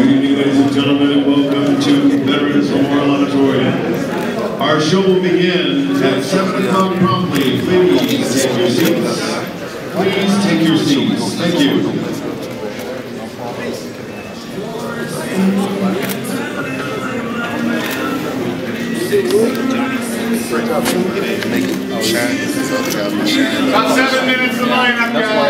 Good evening, ladies and gentlemen, and welcome to Veterans Memorial Auditorium. Our show will begin at 7 o'clock promptly. Please take your seats. Please take your seats. Thank you. About seven minutes to line up, guys.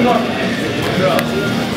すごい